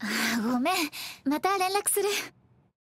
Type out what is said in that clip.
あごめん。また連絡する。